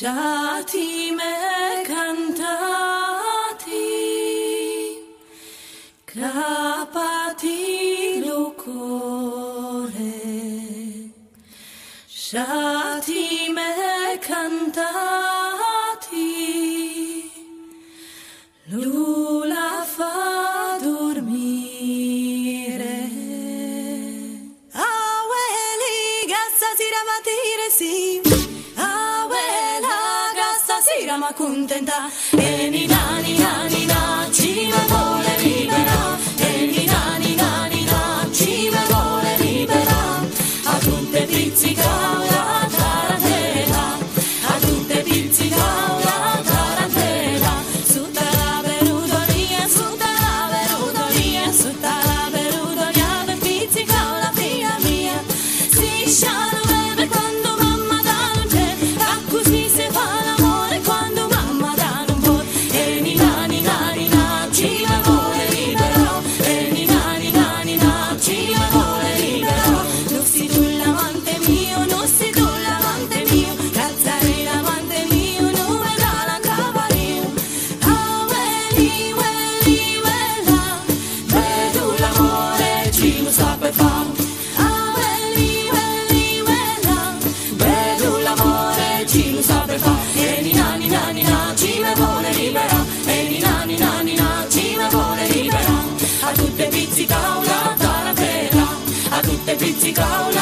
Lasciati me cantati, capati lo cuore. Lasciati me cantati, llama contenta en It's a go.